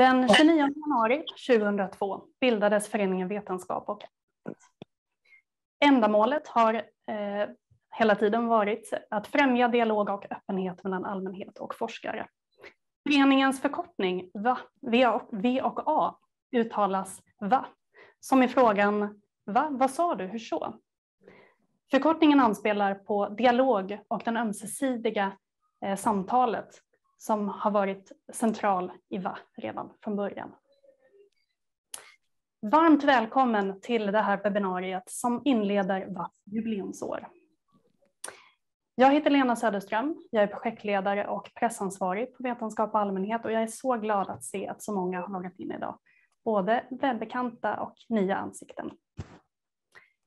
Den 29 januari 2002 bildades föreningen Vetenskap och Ändamålet har eh, hela tiden varit att främja dialog och öppenhet mellan allmänhet och forskare. Föreningens förkortning VA, v och A uttalas VA, som i frågan Va? Vad sa du? Hur så? Förkortningen anspelar på dialog och den ömsesidiga eh, samtalet som har varit central i VA redan från början. Varmt välkommen till det här webbinariet som inleder VAs jubileumsår. Jag heter Lena Söderström. Jag är projektledare och pressansvarig på Vetenskap och allmänhet och jag är så glad att se att så många har loggat in idag. Både välbekanta och nya ansikten.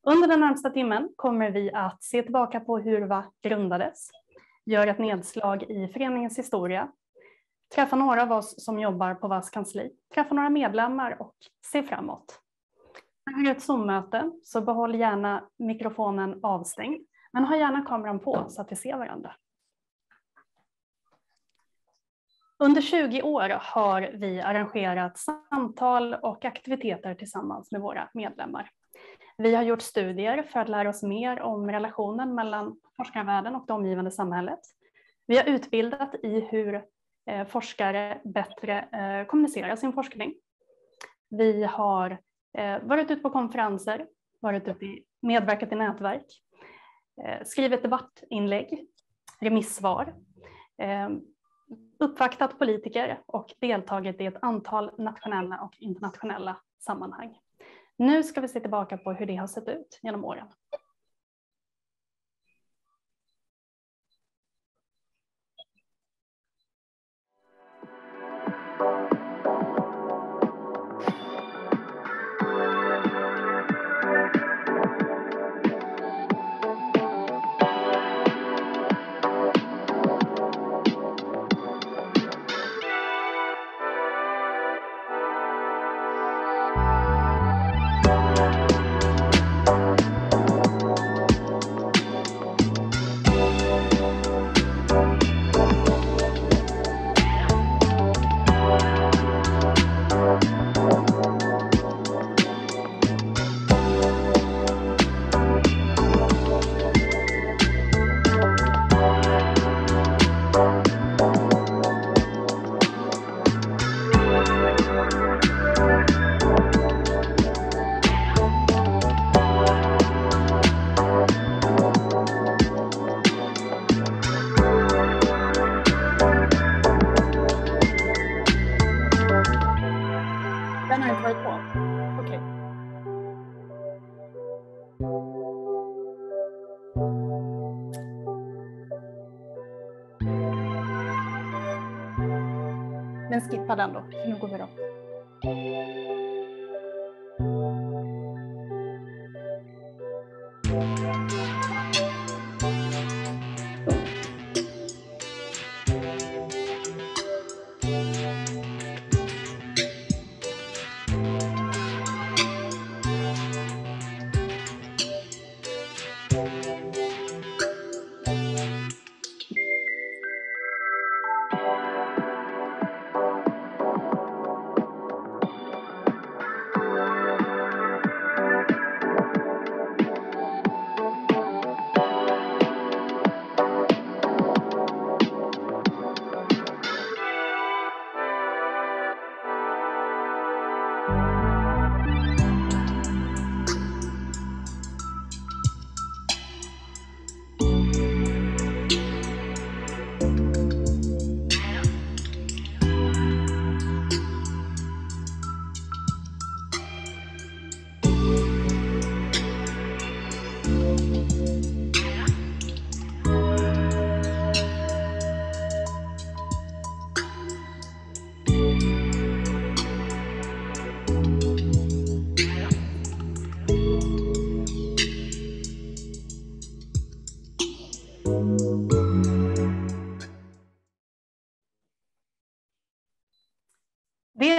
Under den närmsta timmen kommer vi att se tillbaka på hur VA grundades, gör ett nedslag i föreningens historia, träffa några av oss som jobbar på VAS kansli, träffa några medlemmar och se framåt. Det här är ett Zoom-möte, så behåll gärna mikrofonen avstängd, men ha gärna kameran på så att vi ser varandra. Under 20 år har vi arrangerat samtal och aktiviteter tillsammans med våra medlemmar. Vi har gjort studier för att lära oss mer om relationen mellan forskarvärlden och det omgivande samhället. Vi har utbildat i hur eh, forskare bättre eh, kommunicerar sin forskning. Vi har eh, varit ute på konferenser, varit ute i, medverkat i nätverk, skrivit debattinlägg, remissvar, uppvaktat politiker och deltagit i ett antal nationella och internationella sammanhang. Nu ska vi se tillbaka på hur det har sett ut genom åren.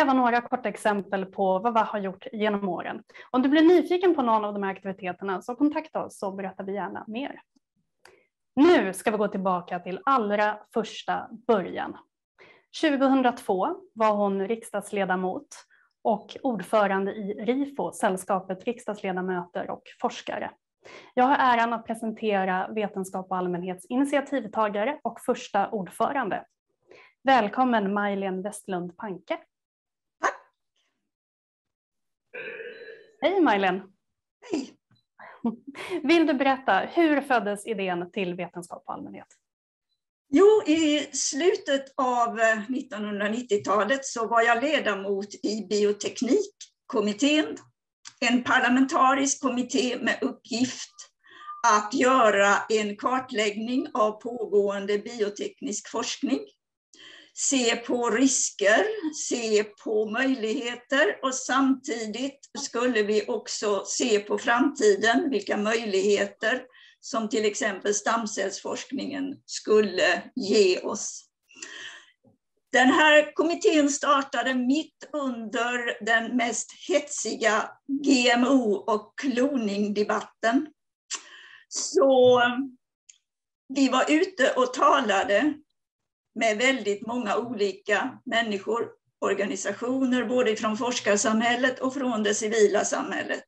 Det var några korta exempel på vad VAH har gjort genom åren. Om du blir nyfiken på någon av de här aktiviteterna så kontakta oss så berättar vi gärna mer. Nu ska vi gå tillbaka till allra första början. 2002 var hon riksdagsledamot och ordförande i RIFO, Sällskapet riksdagsledamöter och forskare. Jag har äran att presentera Vetenskap och allmänhets initiativtagare och första ordförande. Välkommen Maj-Len Westlund Panke. Tack. Hej Maj-Len. Hej. Vill du berätta, hur föddes idén till Vetenskap och allmänhet? Jo, i slutet av 1990-talet eh, så var jag ledamot i bioteknikkommittén, en parlamentarisk kommitté med uppgift att göra en kartläggning av pågående bioteknisk forskning, se på risker, se på möjligheter och samtidigt skulle vi också se på framtiden, vilka möjligheter som till exempel stamcellsforskningen skulle ge oss. Den här kommittén startade mitt under den mest hetsiga GMO och kloningdebatten. Så vi var ute och talade med väldigt många olika människor, organisationer, både från forskarsamhället och från det civila samhället.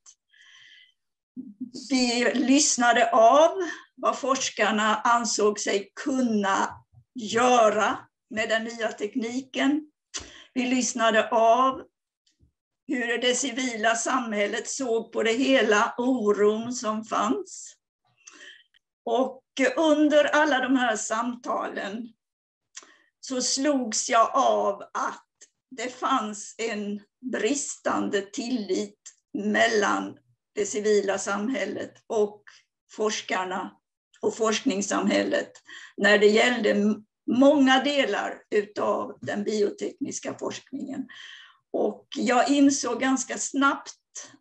Vi lyssnade av vad forskarna ansåg sig kunna göra med den nya tekniken. Vi lyssnade av hur det civila samhället såg på det hela, oron som fanns. Och under alla de här samtalen så slogs jag av att det fanns en bristande tillit mellan det civila samhället och forskarna och forskningssamhället när det gällde många delar utav den biotekniska forskningen. Och jag insåg ganska snabbt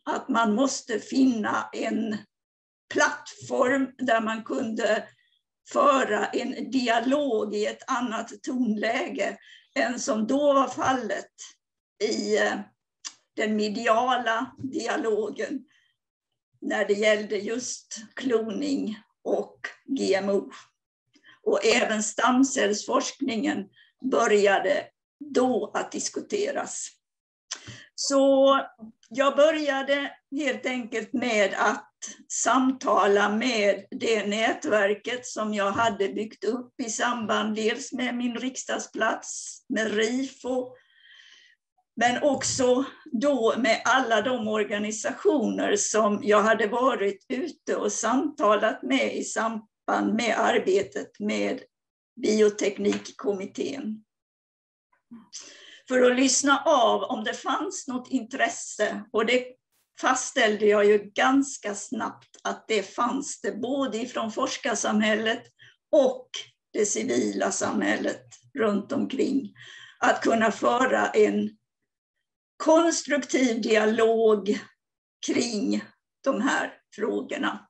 att man måste finna en plattform där man kunde föra en dialog i ett annat tonläge än som då var fallet i eh, den mediala dialogen när det gällde just kloning och GMO. Och även stamcellsforskningen började då att diskuteras. Så jag började helt enkelt med att samtala med det nätverket som jag hade byggt upp i samband dels med min riksdagsplats, med RIFO, men också då med alla de organisationer som jag hade varit ute och samtalat med i samband med arbetet med bioteknikkommittén. För att lyssna av om det fanns något intresse och det fastställde jag ju ganska snabbt att det fanns det både ifrån forskarsamhället och det civila samhället runt omkring. Att kunna föra en konstruktiv dialog kring de här frågorna.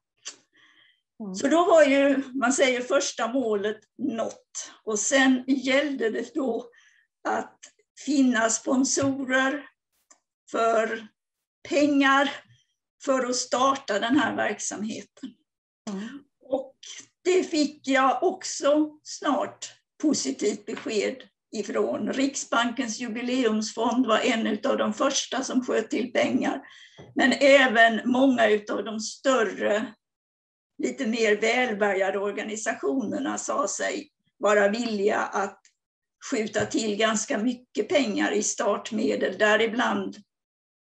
Mm. Så då var ju, man säger första målet nått. Och sen gällde det då att finna sponsorer för pengar för att starta den här verksamheten. Mm. Och det fick jag också snart positivt besked ifrån. Riksbankens jubileumsfond var en av de första som sköt till pengar. Men även många av de större, lite mer välbärgade organisationerna sa sig vara villiga att skjuta till ganska mycket pengar i startmedel, däribland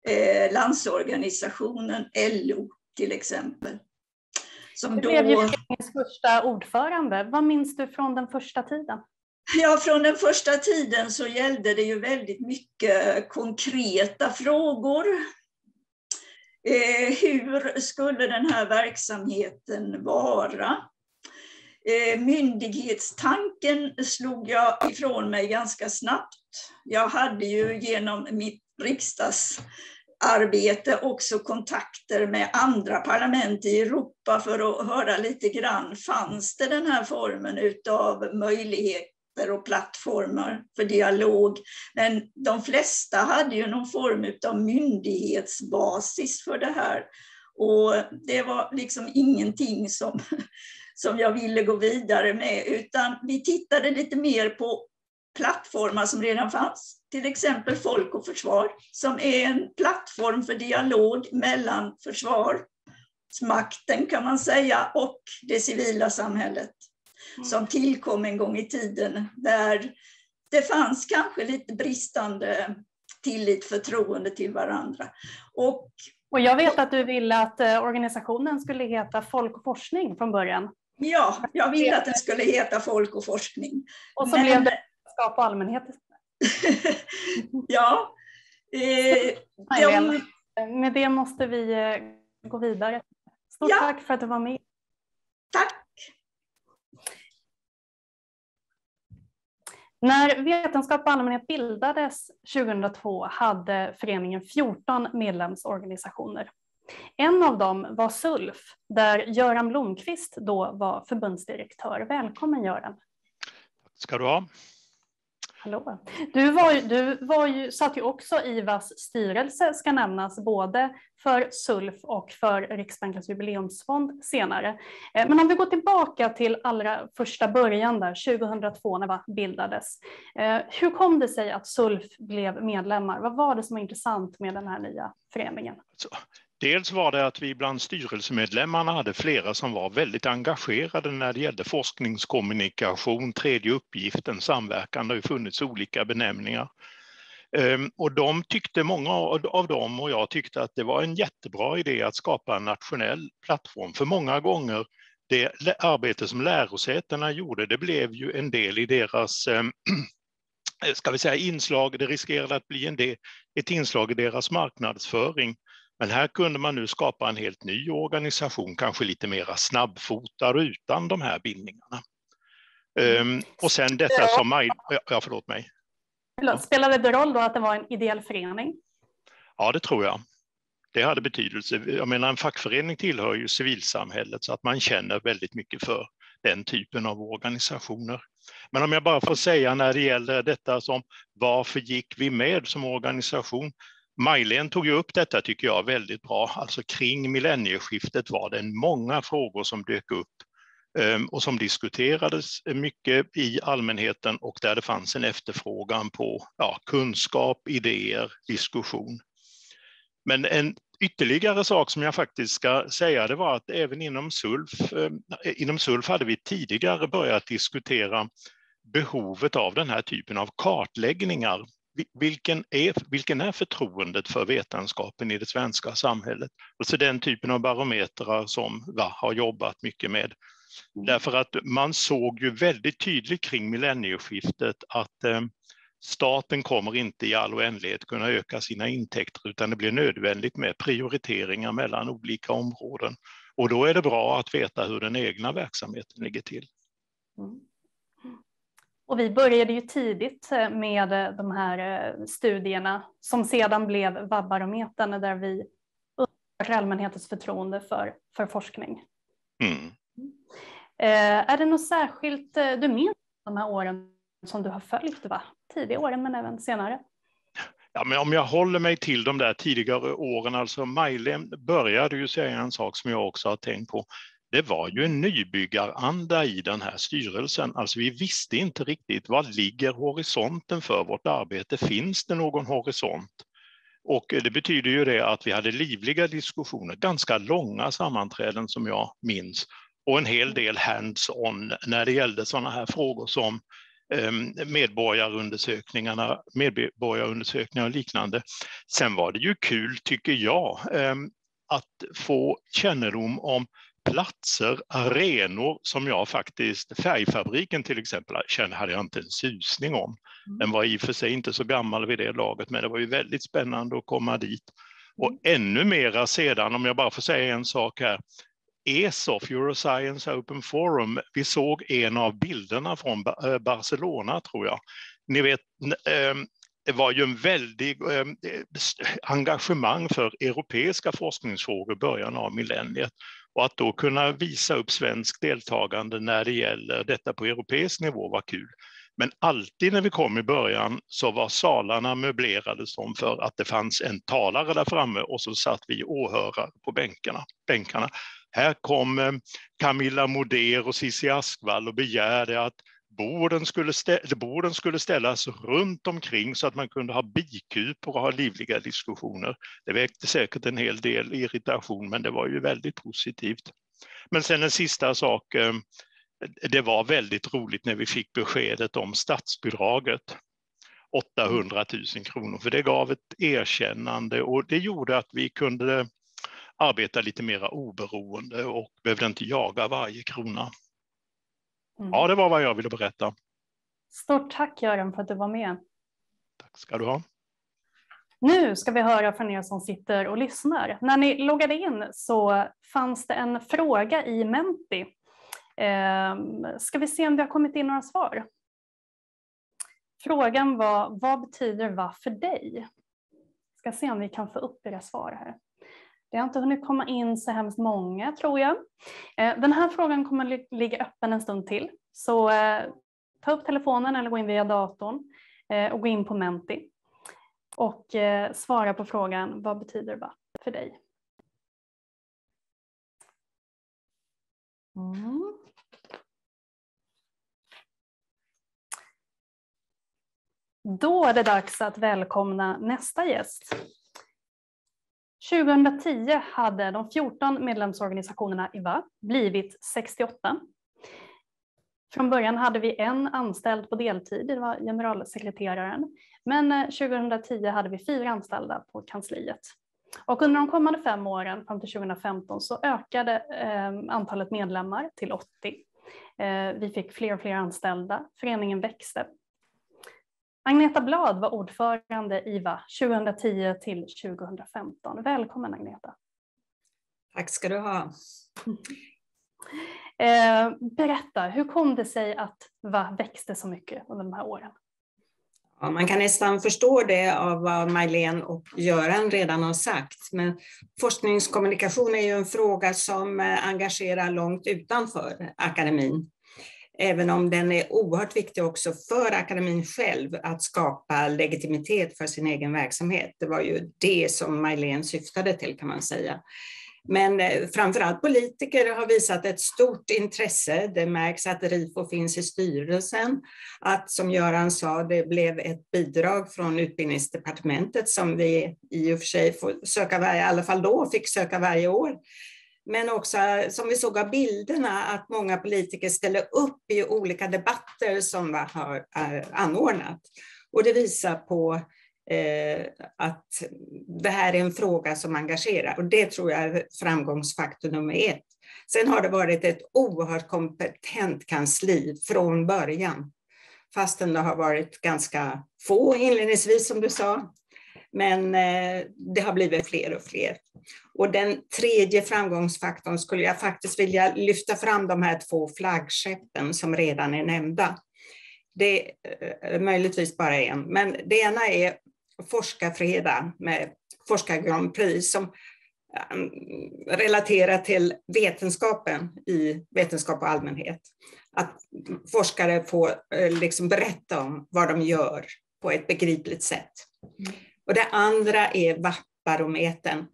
eh, Landsorganisationen, LO till exempel. Som du blev ju regeringens första ordförande. Vad minns du från den första tiden? Ja, från den första tiden så gällde det ju väldigt mycket konkreta frågor. Eh, hur skulle den här verksamheten vara? Eh, myndighetstanken slog jag ifrån mig ganska snabbt. Jag hade ju genom mitt riksdagsarbete också kontakter med andra parlament i Europa för att höra lite grann, fanns det den här formen utav möjlighet och plattformar för dialog. Men de flesta hade ju någon form av myndighetsbasis för det här. Och det var liksom ingenting som, som jag ville gå vidare med, utan vi tittade lite mer på plattformar som redan fanns, till exempel Folk och Försvar, som är en plattform för dialog mellan försvarsmakten kan man säga och det civila samhället mm. som tillkom en gång i tiden där det fanns kanske lite bristande tillit, förtroende till varandra. Och, och jag vet att du ville att eh, organisationen skulle heta Folk och forskning från början. Ja, jag ville att den skulle heta Folk och forskning. Och så Men... blev det Skap och allmänhet. ja. Eh, de... Med det måste vi eh, gå vidare. Stort ja. tack för att du var med. Tack. När Vetenskap och allmänhet bildades 2002 hade föreningen 14 medlemsorganisationer. En av dem var SULF, där Göran Blomqvist då var förbundsdirektör. Välkommen Göran. ska du ha. Hallå. Du, var, du var ju, satt ju också i VAS styrelse, ska nämnas, både för SULF och för Riksbankens jubileumsfond senare. Eh, men om vi går tillbaka till allra första början där, 2002 när VAS bildades. Eh, hur kom det sig att SULF blev medlemmar? Vad var det som var intressant med den här nya föreningen? Dels var det att vi bland styrelsemedlemmarna hade flera som var väldigt engagerade när det gällde forskningskommunikation, tredje uppgiften, samverkan, det har ju funnits olika benämningar. Ehm, och de tyckte, många av dem och jag tyckte att det var en jättebra idé att skapa en nationell plattform. För många gånger det arbete som lärosätena gjorde, det blev ju en del i deras ehm, ska vi säga, inslag, det riskerade att bli en del, ett inslag i deras marknadsföring. Men här kunde man nu skapa en helt ny organisation, kanske lite mera snabbfotad utan de här bindningarna. Um, och sen detta som Maj... Ja, förlåt mig. Spelade det roll då att det var en ideell förening? Ja, det tror jag. Det hade betydelse. Jag menar, en fackförening tillhör ju civilsamhället så att man känner väldigt mycket för den typen av organisationer. Men om jag bara får säga när det gäller detta som varför gick vi med som organisation? Majlen tog ju upp detta tycker jag väldigt bra, alltså kring millennieskiftet var det många frågor som dök upp ehm, och som diskuterades mycket i allmänheten och där det fanns en efterfrågan på ja, kunskap, idéer, diskussion. Men en ytterligare sak som jag faktiskt ska säga det var att även inom SULF, ehm, inom SULF hade vi tidigare börjat diskutera behovet av den här typen av kartläggningar vilken är, vilken är förtroendet för vetenskapen i det svenska samhället? Alltså den typen av barometrar som VA har jobbat mycket med. Mm. Därför att man såg ju väldigt tydligt kring millennieskiftet att eh, staten kommer inte i all oändlighet kunna öka sina intäkter utan det blir nödvändigt med prioriteringar mellan olika områden. Och då är det bra att veta hur den egna verksamheten ligger till. Mm. Och vi började ju tidigt eh, med eh, de här eh, studierna som sedan blev vab-barometern där vi undersöker allmänhetens förtroende för, för forskning. Mm. är det något särskilt du minns de här åren som du har följt? Va? Tidiga åren men även senare? Ja, men om jag håller mig till de där tidigare åren, alltså Majlem började ju säga en sak som jag också har tänkt på det var ju en nybyggaranda i den här styrelsen. Alltså vi visste inte riktigt vad ligger horisonten för vårt arbete? Finns det någon horisont? Och det betyder ju det att vi hade livliga diskussioner, ganska långa sammanträden som jag minns och en hel del hands-on när det gällde sådana här frågor som ehm, medborgarundersökningarna, medborgarundersökningar och liknande. Sen var det ju kul, tycker jag, ehm, att få kännedom om platser, arenor som jag faktiskt, Färgfabriken till exempel, kände, hade jag inte en susning om. Mm. Den var i och för sig inte så gammal vid det laget, men det var ju väldigt spännande att komma dit. Och mm. ännu mera sedan, om jag bara får säga en sak här, ESOF, Euroscience Open Forum, vi såg en av bilderna från eh, Barcelona tror jag. Ni vet, ehm, det var ju en väldig ehm, engagemang för europeiska forskningsfrågor i början av millenniet. Och att då kunna visa upp svensk deltagande när det gäller detta på europeisk nivå var kul. Men alltid när vi kom i början så var salarna möblerade som för att det fanns en talare där framme och så satt vi åhörare på bänkarna. bänkarna. Här kom eh, Camilla Moder och Cissi Askvall och begärde att Borden skulle, borden skulle ställas runt omkring så att man kunde ha bikupor och ha livliga diskussioner. Det väckte säkert en hel del irritation, men det var ju väldigt positivt. Men sen en sista sak. Eh, det var väldigt roligt när vi fick beskedet om statsbidraget. 800 000 kronor, för det gav ett erkännande och det gjorde att vi kunde arbeta lite mera oberoende och behövde inte jaga varje krona. Mm. Ja, det var vad jag ville berätta. Stort tack Göran för att du var med. Tack ska du ha. Nu ska vi höra från er som sitter och lyssnar. När ni loggade in så fanns det en fråga i Menti. Eh, ska vi se om det har kommit in några svar? Frågan var, vad betyder vad för dig? Ska se om vi kan få upp era svar här. Det har inte hunnit komma in så hemskt många tror jag. Eh, den här frågan kommer ligga öppen en stund till. Så eh, ta upp telefonen eller gå in via datorn eh, och gå in på Menti. Och svara på frågan, vad betyder vad för dig? Mm. Då är det dags att välkomna nästa gäst. 2010 hade de 14 medlemsorganisationerna i VA blivit 68. Från början hade vi en anställd på deltid, det var generalsekreteraren. Men eh, 2010 hade vi fyra anställda på kansliet. Och under de kommande fem åren fram till 2015 så ökade eh, antalet medlemmar till 80. Eh, vi fick fler och fler anställda, föreningen växte Agneta Blad var ordförande IVA 2010 till 2015. Välkommen Agneta. Tack ska du ha. Eh, berätta, hur kom det sig att VA växte så mycket under de här åren? Ja, man kan nästan förstå det av vad Majlén och Göran redan har sagt. Men forskningskommunikation är ju en fråga som eh, engagerar långt utanför akademin. Även om den är oerhört viktig också för akademin själv att skapa legitimitet för sin egen verksamhet. Det var ju det som Majlén syftade till kan man säga. Men eh, framförallt politiker har visat ett stort intresse. Det märks att RIFO finns i styrelsen. Att som Göran sa, det blev ett bidrag från utbildningsdepartementet som vi i och för sig får söka varje, i alla fall då fick söka varje år. Men också, som vi såg av bilderna, att många politiker ställer upp i olika debatter som vi har anordnat. Och det visar på eh, att det här är en fråga som engagerar. Och det tror jag är framgångsfaktor nummer ett. Sen har det varit ett oerhört kompetent kansli från början. Fastän det har varit ganska få inledningsvis, som du sa. Men eh, det har blivit fler och fler. Och den tredje framgångsfaktorn skulle jag faktiskt vilja lyfta fram de här två flaggskeppen som redan är nämnda. Det är möjligtvis bara en, men det ena är Forskarfredag med Forskar Grand Prix som ehm, relaterar till vetenskapen i vetenskap och allmänhet. Att forskare får eh, liksom berätta om vad de gör på ett begripligt sätt. Mm. Och det andra är VAP-barometern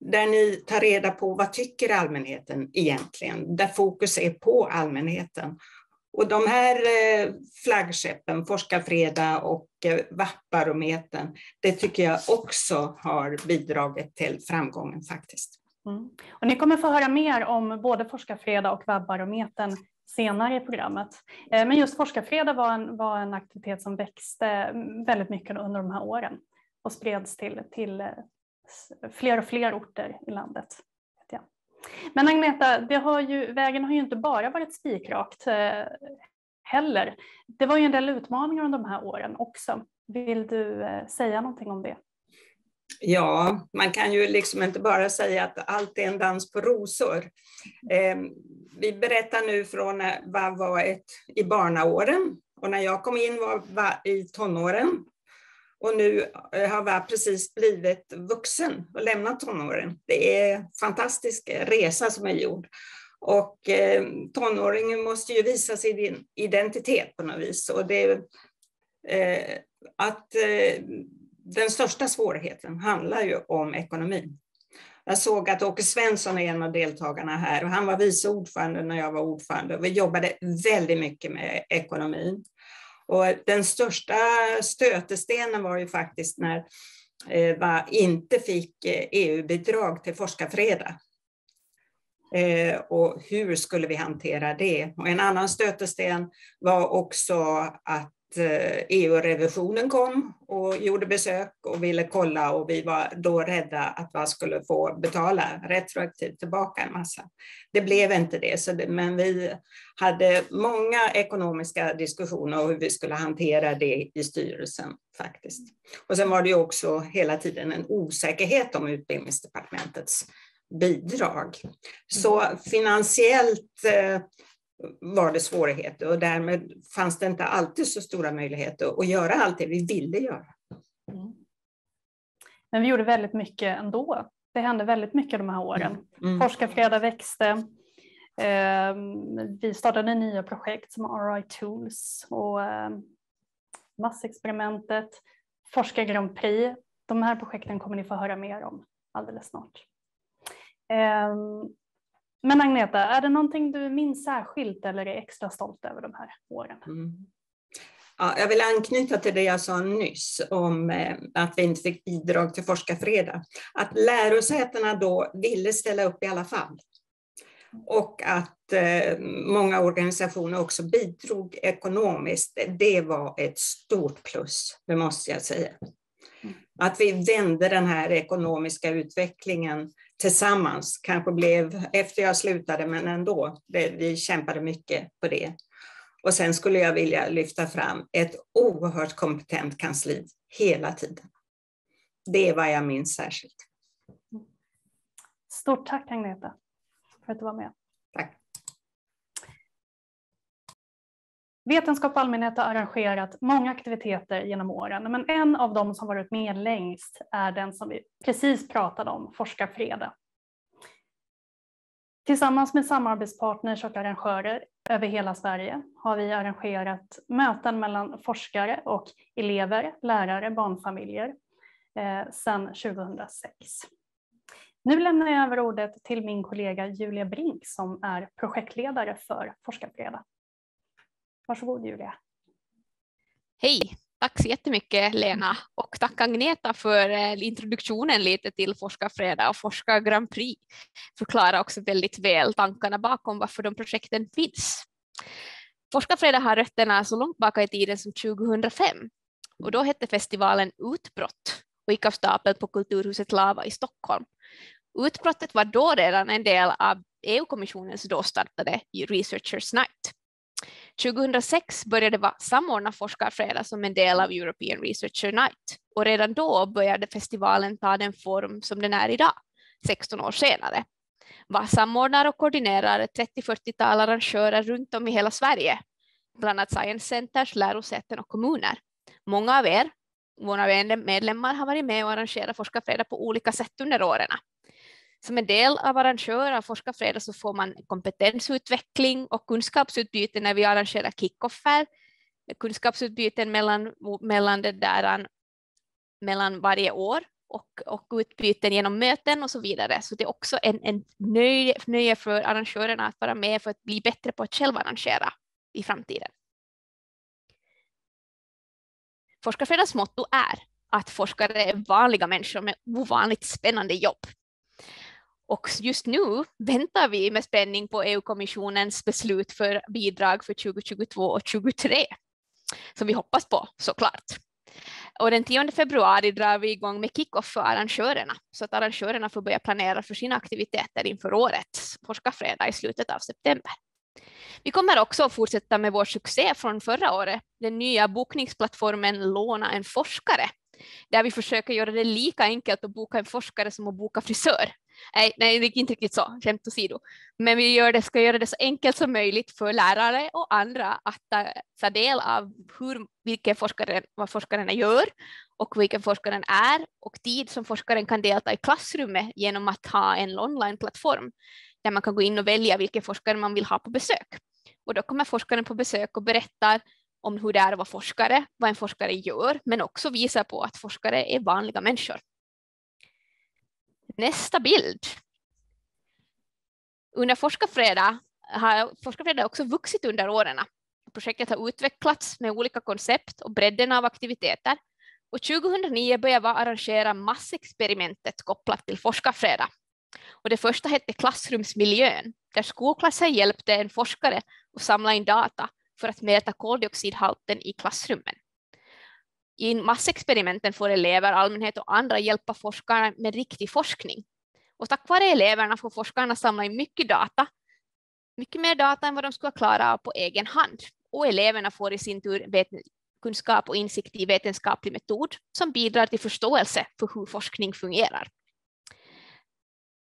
där ni tar reda på vad tycker allmänheten egentligen, där fokus är på allmänheten. Och de här eh, flaggskeppen, Forskarfredag och eh, VAP-barometern, det tycker jag också har bidragit till framgången faktiskt. Mm. Och ni kommer få höra mer om både Forskarfredag och VAP-barometern senare i programmet. Eh, men just Forskarfredag var en, var en aktivitet som växte väldigt mycket under de här åren och spreds till, till eh, fler och fler orter i landet. Men Agneta, det har ju, vägen har ju inte bara varit spikrakt eh, heller. Det var ju en del utmaningar under de här åren också. Vill du eh, säga någonting om det? Ja, man kan ju liksom inte bara säga att allt är en dans på rosor. Eh, vi berättar nu från vad var ett i barnaåren och när jag kom in var, var i tonåren och nu eh, har jag precis blivit vuxen och lämnat tonåren. Det är en fantastisk eh, resa som är gjord. Och eh, tonåringen måste ju visa sin identitet på något vis. Och det, att, den största svårigheten handlar ju om ekonomin. Jag såg att Åke Svensson är en av deltagarna här och han var vice ordförande när jag var ordförande. Vi jobbade väldigt mycket med ekonomin. Och den största stötestenen var ju faktiskt när eh, inte fick eh, EU-bidrag till Forskarfredag. Eh, och hur skulle vi hantera det? Och en annan stötesten var också att EU-revisionen eh, e kom och gjorde besök och ville kolla och vi var då rädda att man skulle få betala retroaktivt tillbaka en massa. Det blev inte det, så det, men vi hade många ekonomiska diskussioner om hur vi skulle hantera det i styrelsen faktiskt. Och sen var det ju också hela tiden en osäkerhet om utbildningsdepartementets bidrag. Så finansiellt eh, var det svårigheter och därmed fanns det inte alltid så stora möjligheter att göra allt det vi ville göra. Mm. Men vi gjorde väldigt mycket ändå. Det hände väldigt mycket de här åren. Mm. Forskarfredag växte. Eh, vi startade nya projekt som RI Tools och eh, Massexperimentet, Forskar Grand Prix. De här projekten kommer ni få höra mer om alldeles snart. Men Agneta, är det någonting du minns särskilt eller är extra stolt över de här åren? Mm. Ja, jag vill anknyta till det jag sa nyss om eh, att vi inte fick bidrag till Forskarfredag. Att lärosätena då ville ställa upp i alla fall. Och att eh, många organisationer också bidrog ekonomiskt, det var ett stort plus, det måste jag säga. Mm. Att vi vände den här ekonomiska utvecklingen tillsammans. Kanske blev efter jag slutade, men ändå. Det, vi kämpade mycket på det. Och sen skulle jag vilja lyfta fram ett oerhört kompetent kansli hela tiden. Det är vad jag minns särskilt. Stort tack Agneta för att du var med. Tack. Vetenskap och allmänhet har arrangerat många aktiviteter genom åren, men en av dem som varit med längst är den som vi precis pratade om, Forskarfredag. Tillsammans med samarbetspartners och arrangörer över hela Sverige har vi arrangerat möten mellan forskare och elever, lärare, barnfamiljer eh, sedan 2006. Nu lämnar jag över ordet till min kollega Julia Brink som är projektledare för Forskarfredag. Varsågod Julia. Hej, tack så jättemycket Lena och tack Agneta för eh, introduktionen lite till Forskarfredag och Forskar Grand Prix. Förklarar också väldigt väl tankarna bakom varför de projekten finns. Forskarfredag har rötterna så långt bak i tiden som 2005 och då hette festivalen Utbrott och gick av stapeln på Kulturhuset Lava i Stockholm. Utbrottet var då redan en del av EU-kommissionens då startade Researchers Night. 2006 började VA samordna forskarfredag som en del av European Researcher Night och redan då började festivalen ta den form som den är idag, 16 år senare. VA samordnar och koordinerar ett 30-40-tal arrangörer runt om i hela Sverige, bland annat science centers, lärosäten och kommuner. Många av er, våra medlemmar, har varit med och arrangerat forskarfredag på olika sätt under åren. Som en del av arrangör av Forskarfredag så får man kompetensutveckling och kunskapsutbyte när vi arrangerar kickoffer, kunskapsutbyten mellan, mellan, det där, mellan varje år och, och utbyten genom möten och så vidare. Så det är också en, en nöje, nöje för arrangörerna att vara med för att bli bättre på att själva arrangera i framtiden. Forskarfredags motto är att forskare är vanliga människor med ovanligt spännande jobb. Och just nu väntar vi med spänning på EU-kommissionens beslut för bidrag för 2022 och 2023, som vi hoppas på såklart. Och den 10 februari drar vi igång med kick-off för arrangörerna, så att arrangörerna får börja planera för sina aktiviteter inför årets forskarfredag i slutet av september. Vi kommer också att fortsätta med vår succé från förra året, den nya bokningsplattformen Låna en forskare, där vi försöker göra det lika enkelt att boka en forskare som att boka frisör. Nej, nej, det är inte riktigt så, skämt åsido. Men vi gör det, ska göra det så enkelt som möjligt för lärare och andra att ta, ta del av hur, vilken forskare, vad forskarna gör och vilken forskaren är och tid som forskaren kan delta i klassrummet genom att ha en online-plattform där man kan gå in och välja vilken forskare man vill ha på besök. Och då kommer forskaren på besök och berättar om hur det är att vara forskare, vad en forskare gör, men också visar på att forskare är vanliga människor. Nästa bild. Under Forskarfredag har Forskarfredag också vuxit under åren. Projektet har utvecklats med olika koncept och bredden av aktiviteter. Och 2009 började vi arrangera massexperimentet kopplat till Forskarfredag. Och det första hette Klassrumsmiljön, där skolklasser hjälpte en forskare att samla in data för att mäta koldioxidhalten i klassrummen. I massexperimenten får elever, allmänhet och andra hjälpa forskarna med riktig forskning. Och tack vare eleverna får forskarna samla in mycket data, mycket mer data än vad de skulle klara av på egen hand. Och eleverna får i sin tur kunskap och insikt i vetenskaplig metod som bidrar till förståelse för hur forskning fungerar.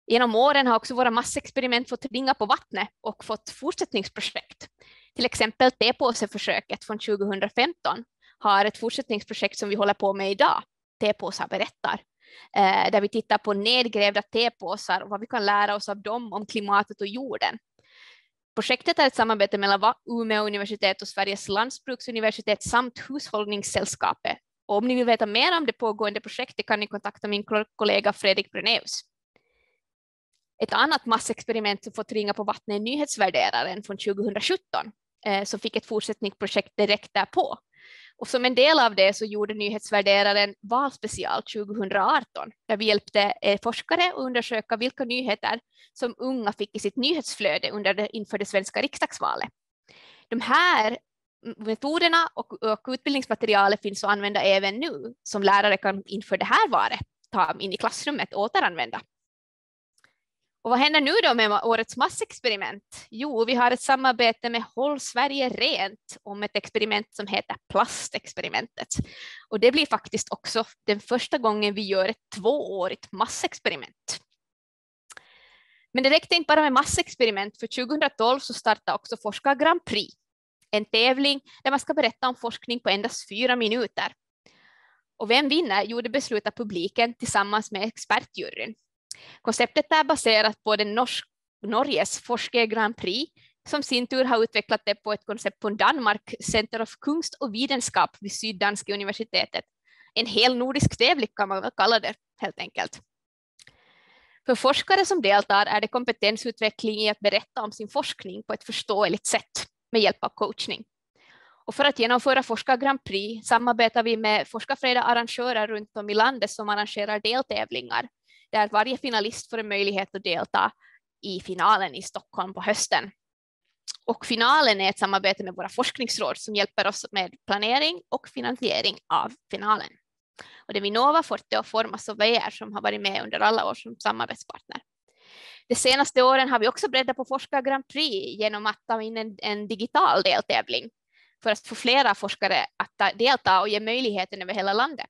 Genom åren har också våra massexperiment fått ringa på vattnet och fått fortsättningsprojekt. Till exempel tepåseförsöket från 2015 har ett fortsättningsprojekt som vi håller på med idag, Tepåsar berättar, eh, där vi tittar på nedgrävda tepåsar och vad vi kan lära oss av dem om klimatet och jorden. Projektet är ett samarbete mellan Umeå universitet och Sveriges lantbruksuniversitet samt Hushållningssällskapet. Och om ni vill veta mer om det pågående projektet kan ni kontakta min kollega Fredrik Brunäus. Ett annat massexperiment som fått ringa på vattnet är nyhetsvärderaren från 2017 eh, som fick ett fortsättningsprojekt direkt därpå. Och som en del av det så gjorde nyhetsvärderaren valspecial 2018 där vi hjälpte eh, forskare att undersöka vilka nyheter som unga fick i sitt nyhetsflöde under det, inför det svenska riksdagsvalet. De här metoderna och, och utbildningsmaterialet finns att använda även nu som lärare kan inför det här valet ta in i klassrummet och återanvända. Och vad händer nu då med årets massexperiment? Jo, vi har ett samarbete med Håll Sverige rent om ett experiment som heter Plastexperimentet. Och det blir faktiskt också den första gången vi gör ett tvåårigt massexperiment. Men det räckte inte bara med massexperiment, för 2012 så startade också Forskar Grand Prix, en tävling där man ska berätta om forskning på endast fyra minuter. Och vem vinner? Jo, det beslutar publiken tillsammans med expertjuryn. Konceptet är baserat på den norsk, Norges Forske Grand Prix som sin tur har utvecklat det på ett koncept från Danmark Center of Kunst och Videnskap vid Syddanska universitetet. En hel nordisk tävling kan man väl kalla det helt enkelt. För forskare som deltar är det kompetensutveckling i att berätta om sin forskning på ett förståeligt sätt med hjälp av coachning. Och för att genomföra Forskar Grand Prix samarbetar vi med Forskarfredag arrangörer runt om i landet som arrangerar deltävlingar där varje finalist får en möjlighet att delta i finalen i Stockholm på hösten. Och finalen är ett samarbete med våra forskningsråd som hjälper oss med planering och finansiering av finalen. Och det är Vinnova, Forte och Formas och VR som har varit med under alla år som samarbetspartner. De senaste åren har vi också breddat på Forskar Grand Prix genom att ta in en, en digital deltävling för att få flera forskare att delta och ge möjligheten över hela landet.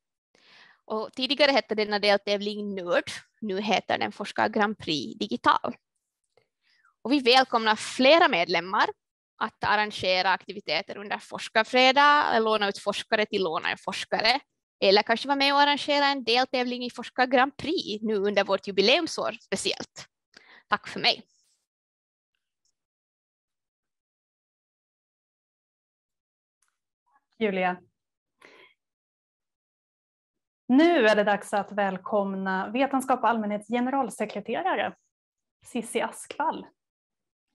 Och tidigare hette denna deltävling Nörd, nu heter den Forskar Grand Prix Digital. Och vi välkomnar flera medlemmar att arrangera aktiviteter under Forskarfredag, låna ut forskare till låna en forskare, eller kanske vara med och arrangera en deltävling i Forskar Grand Prix nu under vårt jubileumsår speciellt. Tack för mig. Julia. Nu är det dags att välkomna Vetenskap och allmänhets generalsekreterare Cissi Askvall.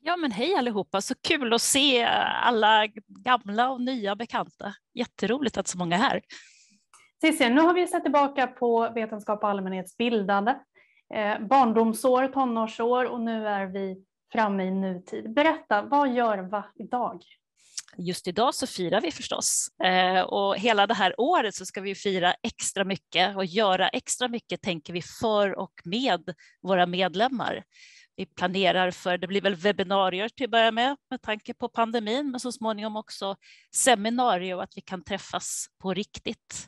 Ja men hej allihopa, så kul att se alla gamla och nya bekanta. Jätteroligt att så många är här. Cissi, nu har vi sett tillbaka på Vetenskap och allmänhets bildande, eh, barndomsår, tonårsår och nu är vi framme i nutid. Berätta, vad gör VA idag? Just idag så firar vi förstås eh, och hela det här året så ska vi fira extra mycket och göra extra mycket tänker vi för och med våra medlemmar. Vi planerar för, det blir väl webbinarier till att börja med, med tanke på pandemin, men så småningom också seminarier och att vi kan träffas på riktigt.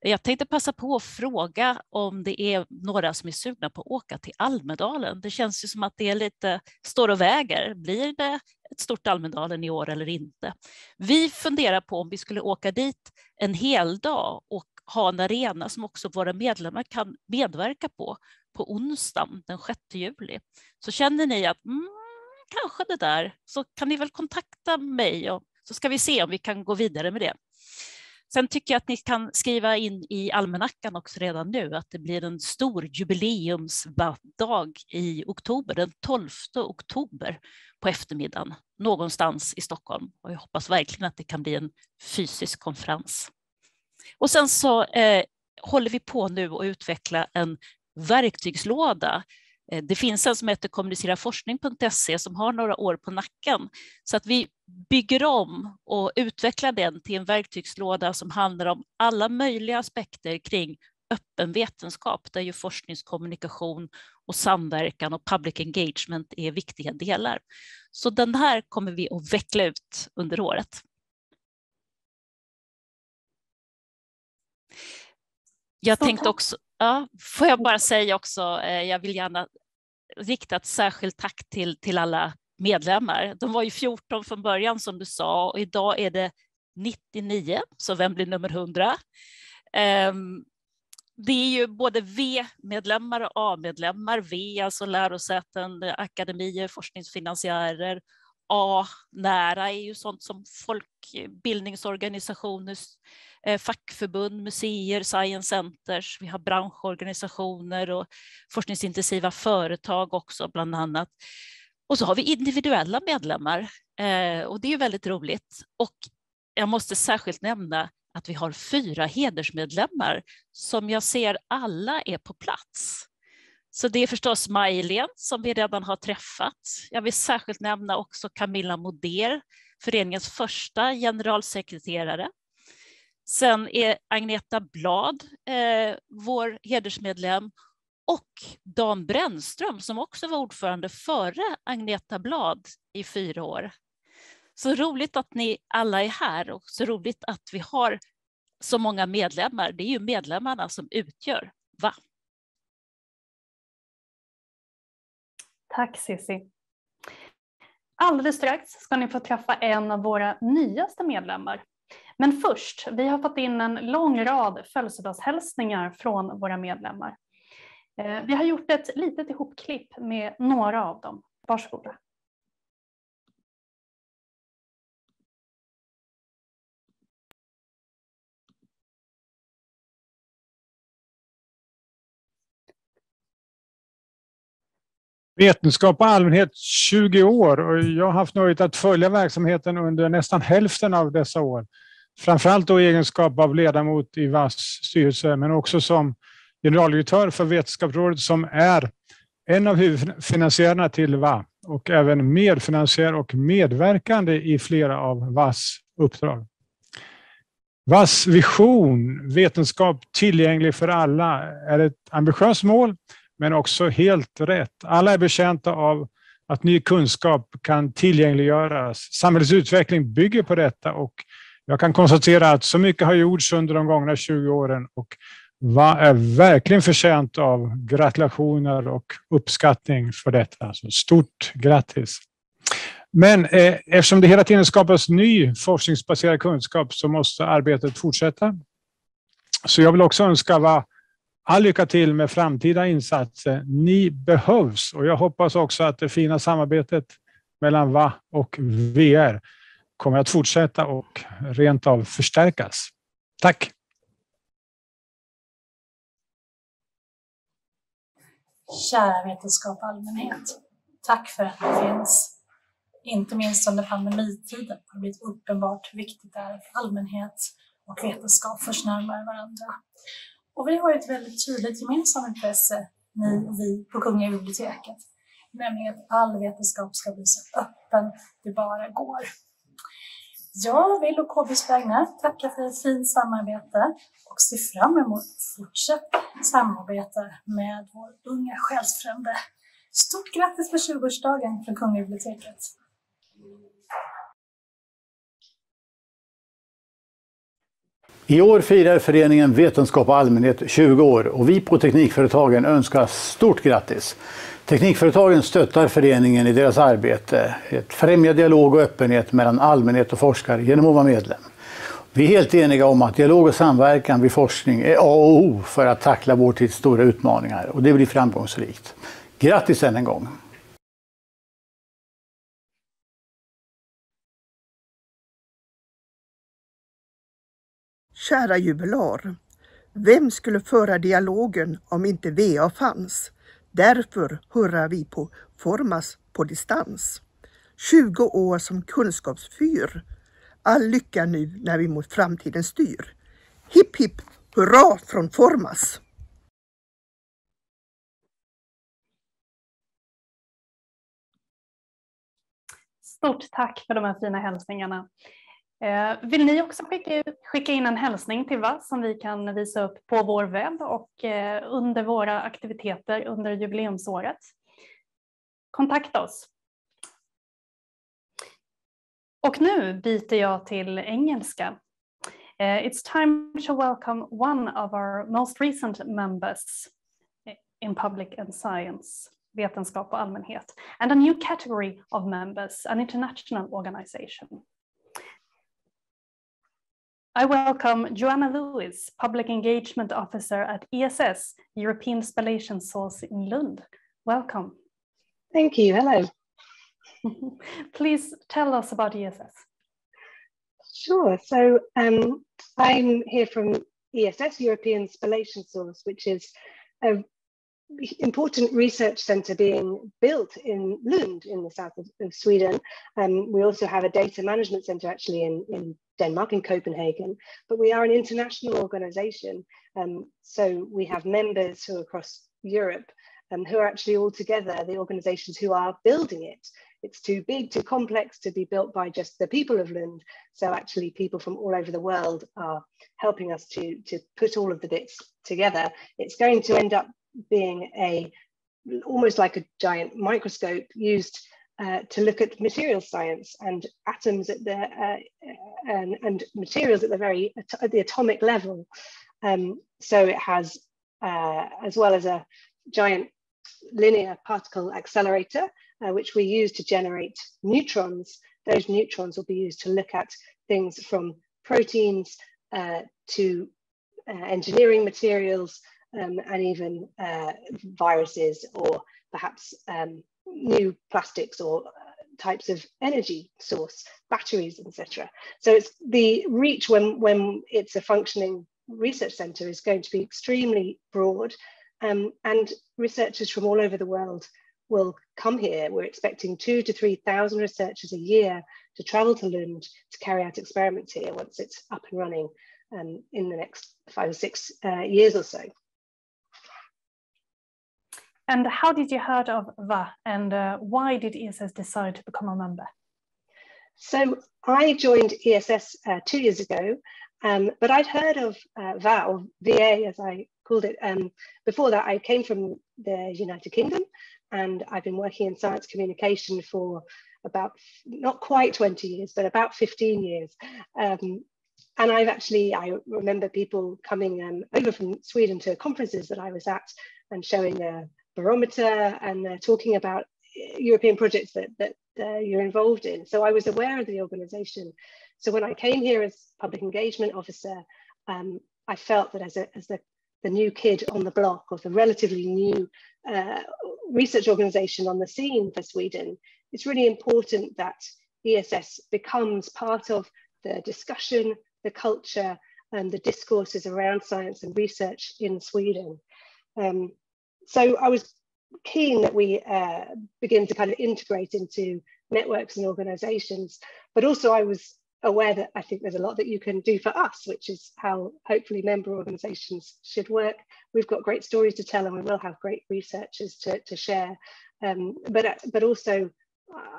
Jag tänkte passa på att fråga om det är några som är sugna på att åka till Almedalen. Det känns ju som att det är lite står och väger. Blir det ett stort Almedalen i år eller inte? Vi funderar på om vi skulle åka dit en hel dag och ha en arena som också våra medlemmar kan medverka på på onsdagen den 6 juli. Så känner ni att mm, kanske det där så kan ni väl kontakta mig och så ska vi se om vi kan gå vidare med det. Sen tycker jag att ni kan skriva in i almanackan också redan nu att det blir en stor jubileumsdag i oktober, den 12 oktober på eftermiddagen någonstans i Stockholm. Och jag hoppas verkligen att det kan bli en fysisk konferens. Och sen så eh, håller vi på nu att utveckla en verktygslåda Eh, det finns en som heter kommuniceraforskning.se som har några år på nacken. Så att vi bygger om och utvecklar den till en verktygslåda som handlar om alla möjliga aspekter kring öppen vetenskap, där ju forskningskommunikation och samverkan och public engagement är viktiga delar. Så den här kommer vi att veckla ut under året. Jag tänkte också, ja, får jag bara säga också, eh, jag vill gärna rikta ett särskilt tack till, till alla medlemmar. De var ju 14 från början som du sa och idag är det 99, så vem blir nummer 100? Ehm, det är ju både V-medlemmar och A-medlemmar. V, alltså lärosäten, akademier, forskningsfinansiärer. A, nära är ju sånt som folkbildningsorganisationer, eh, fackförbund, museer, science centers, vi har branschorganisationer och forskningsintensiva företag också bland annat. Och så har vi individuella medlemmar eh, och det är väldigt roligt. Och jag måste särskilt nämna att vi har fyra hedersmedlemmar som jag ser alla är på plats. Så det är förstås maj som vi redan har träffat. Jag vill särskilt nämna också Camilla Moder, föreningens första generalsekreterare. Sen är Agneta Blad eh, vår hedersmedlem och Dan Brännström som också var ordförande före Agneta Blad i fyra år. Så roligt att ni alla är här och så roligt att vi har så många medlemmar. Det är ju medlemmarna som utgör VA. Tack Cissi. Alldeles strax ska ni få träffa en av våra nyaste medlemmar, men först, vi har fått in en lång rad födelsedagshälsningar från våra medlemmar. Eh, vi har gjort ett litet ihopklipp med några av dem. Varsågoda. Vetenskap och allmänhet 20 år och jag har haft nöjet att följa verksamheten under nästan hälften av dessa år framförallt då i egenskap av ledamot i VAS styrelse, men också som generaldirektör för Vetenskapsrådet som är en av huvudfinansiärerna till VA och även medfinansiär och medverkande i flera av VAS uppdrag. VAS vision, vetenskap tillgänglig för alla, är ett ambitiöst mål, men också helt rätt. Alla är betjänta av att ny kunskap kan tillgängliggöras. Samhällets utveckling bygger på detta och jag kan konstatera att så mycket har gjorts under de gångna 20 åren och vad är verkligen förtjänt av gratulationer och uppskattning för detta. Så stort grattis! Men eh, eftersom det hela tiden skapas ny forskningsbaserad kunskap så måste arbetet fortsätta. Så jag vill också önska vad all lycka till med framtida insatser. Ni behövs och jag hoppas också att det fina samarbetet mellan VA och VR kommer att fortsätta och rent av förstärkas. Tack! Kära vetenskap och allmänhet. Tack för att ni finns. Inte minst under pandemitiden har det blivit uppenbart hur viktigt det är att allmänhet och vetenskap förs närmare varandra. Och vi har ett väldigt tydligt gemensamt intresse, ni och vi på Kungliga biblioteket, nämligen att all vetenskap ska bli så öppen det bara går. Jag vill å KBs vägnar tacka för ett fint samarbete och ser fram emot fortsatt samarbete med vår unga själsfrände. Stort grattis på 20-årsdagen från Kungliga biblioteket! I år firar föreningen Vetenskap och allmänhet 20 år och vi på Teknikföretagen önskar stort grattis! Teknikföretagen stöttar föreningen i deras arbete att främja dialog och öppenhet mellan allmänhet och forskare genom att vara medlem. Vi är helt eniga om att dialog och samverkan vid forskning är A och O för att tackla vår tids stora utmaningar och det blir framgångsrikt. Grattis än en gång! Kära jubilar. Vem skulle föra dialogen om inte VA fanns? Därför hurrar vi på Formas på distans. 20 år som kunskapsfyr. All lycka nu när vi mot framtiden styr. Hipp hipp hurra från Formas! Stort tack för de här fina hälsningarna. Eh, vill ni också skicka, in en hälsning till VAS som vi kan visa upp på vår webb och eh, under våra aktiviteter under jubileumsåret? Kontakta oss. Och nu byter jag till engelska. Uh, it's time to welcome one of our most recent members in public and science, vetenskap och allmänhet, and a new category of members, an international organization. I welcome Joanna Lewis, Public Engagement Officer at ESS, European Spallation Source in Lund. Welcome. Thank you. Hello. Please tell us about ESS. Sure. So um, I'm here from ESS, European Spallation Source, which is an important research centre being built in Lund in the south of, of Sweden. Um, we also have a data management centre actually in, in Denmark, in Copenhagen, but we are an international organisation. Um, so we have members who are across Europe um, who are actually all together the organisations who are building it it's too big, too complex to be built by just the people of Lund. So actually people from all over the world are helping us to, to put all of the bits together. It's going to end up being a almost like a giant microscope used uh, to look at material science and atoms at the uh, and, and, materials at the very at the atomic level. Um, so it has, uh, as well as a giant linear particle accelerator, uh, which we use to generate neutrons. Those neutrons will be used to look at things from proteins uh, to uh, engineering materials um, and even uh, viruses or perhaps um, new plastics or uh, types of energy source, batteries, etc. So it's the reach when, when it's a functioning research center is going to be extremely broad um, and researchers from all over the world will come here. We're expecting two to 3,000 researchers a year to travel to Lund to carry out experiments here once it's up and running um, in the next five or six uh, years or so. And how did you heard of VA and uh, why did ESS decide to become a member? So I joined ESS uh, two years ago, um, but I'd heard of uh, VA or VA as I called it. Um, before that, I came from the United Kingdom and I've been working in science communication for about not quite 20 years, but about 15 years. Um, and I've actually, I remember people coming um, over from Sweden to conferences that I was at and showing a barometer and uh, talking about European projects that, that uh, you're involved in. So I was aware of the organization. So when I came here as public engagement officer, um, I felt that as, a, as the, the new kid on the block of the relatively new uh, research organization on the scene for Sweden, it's really important that ESS becomes part of the discussion, the culture, and the discourses around science and research in Sweden. Um, so I was keen that we uh, begin to kind of integrate into networks and organizations, but also I was aware that I think there's a lot that you can do for us, which is how hopefully member organisations should work. We've got great stories to tell and we will have great researchers to, to share. Um, but, but also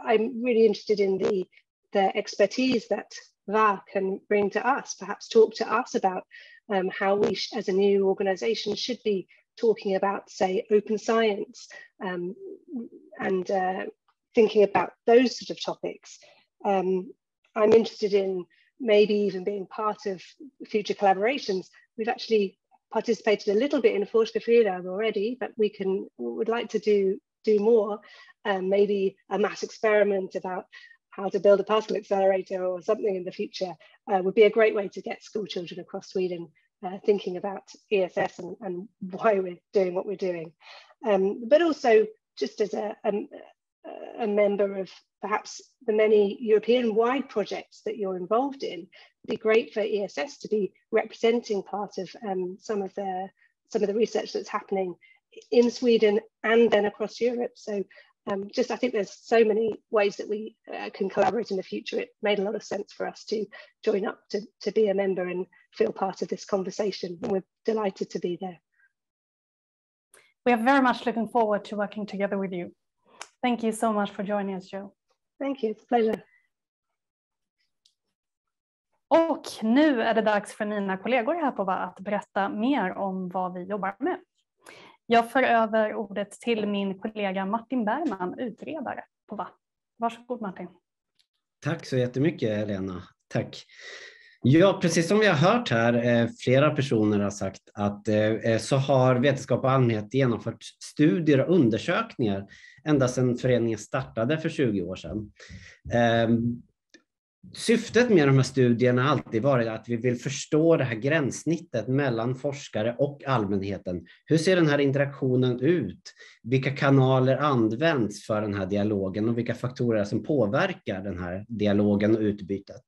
I'm really interested in the, the expertise that VA can bring to us, perhaps talk to us about um, how we as a new organisation should be talking about, say, open science um, and uh, thinking about those sort of topics. Um, I'm interested in maybe even being part of future collaborations. We've actually participated a little bit in Forskarfredag already, but we can would like to do do more. Um, maybe a mass experiment about how to build a particle accelerator or something in the future uh, would be a great way to get school children across Sweden uh, thinking about ESS and, and, why we're doing what we're doing. Um, but also just as a, a, a member of perhaps the many European wide projects that you're involved in, it'd be great for ESS to be representing part of um, some of the some of the research that's happening in Sweden and then across Europe. So um, just I think there's so many ways that we uh, can collaborate in the future. It made a lot of sense for us to join up to, to be a member and feel part of this conversation. And we're delighted to be there. We are very much looking forward to working together with you. Thank you so much for joining us, Joe. Thank you, it's a pleasure. Och nu är det dags för mina kollegor här på VA att berätta mer om vad vi jobbar med. Jag för över ordet till min kollega Martin Bergman, utredare på VA. Varsågod Martin. Tack så jättemycket Helena. Tack. Ja, precis som vi har hört här, eh, flera personer har sagt att eh, eh, så har Vetenskap och allmänhet genomfört studier och undersökningar ända sedan föreningen startade för 20 år sedan. Ehm, Syftet med de här studierna har alltid varit att vi vill förstå det här gränssnittet mellan forskare och allmänheten. Hur ser den här interaktionen ut? Vilka kanaler används för den här dialogen och vilka faktorer som påverkar den här dialogen och utbytet?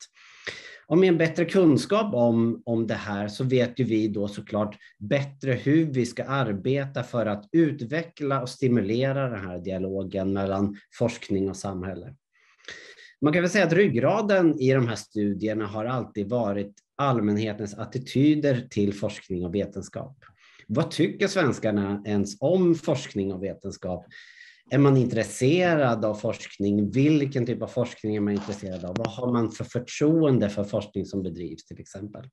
Och med en bättre kunskap om, om det här så vet ju vi då såklart bättre hur vi ska arbeta för att utveckla och stimulera den här dialogen mellan forskning och samhälle. Man kan väl säga att ryggraden i de här studierna har alltid varit allmänhetens attityder till forskning och vetenskap. Vad tycker svenskarna ens om forskning och vetenskap? Är man intresserad av forskning? Vilken typ av forskning är man intresserad av? Vad har man för förtroende för forskning som bedrivs till exempel?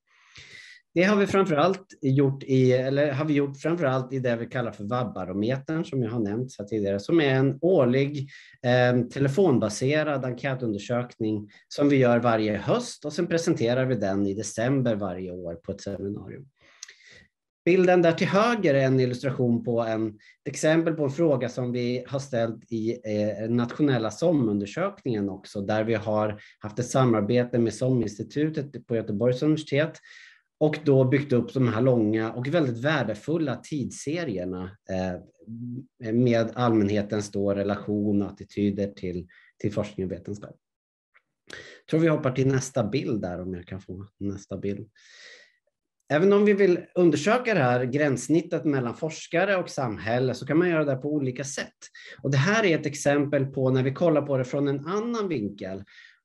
Det har vi framförallt gjort i, eller har vi gjort framförallt i det vi kallar för vabbarometern som jag har nämnt här tidigare, som är en årlig eh, telefonbaserad enkätundersökning som vi gör varje höst och sen presenterar vi den i december varje år på ett seminarium. Bilden där till höger är en illustration på en, ett exempel på en fråga som vi har ställt i eh, nationella SOM-undersökningen också, där vi har haft ett samarbete med SOM-institutet på Göteborgs universitet och då byggt upp de här långa och väldigt värdefulla tidsserierna eh, med allmänhetens då relation och attityder till, till forskning och vetenskap. Jag tror vi hoppar till nästa bild där om jag kan få nästa bild. Även om vi vill undersöka det här gränssnittet mellan forskare och samhälle så kan man göra det på olika sätt. Och det här är ett exempel på när vi kollar på det från en annan vinkel